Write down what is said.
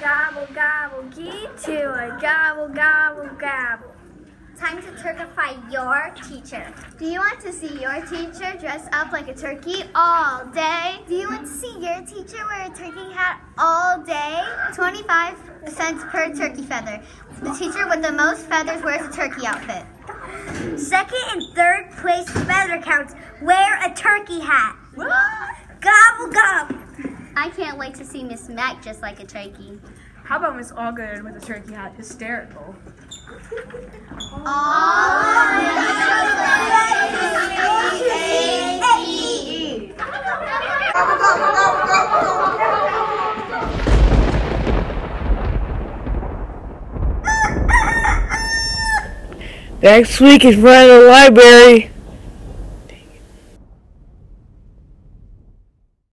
gobble, gobble, get to it. Gobble, gobble, gobble. Time to turkify your teacher. Do you want to see your teacher dress up like a turkey all day? Do you want to see your teacher wear a turkey hat all day? 25 cents per turkey feather. The teacher with the most feathers wears a turkey outfit. Second and third place feather counts wear a turkey hat. What? I can't wait to see Miss Mac just like a turkey. How about Miss Allgood with a turkey hat? Hysterical. Next week is front of the library.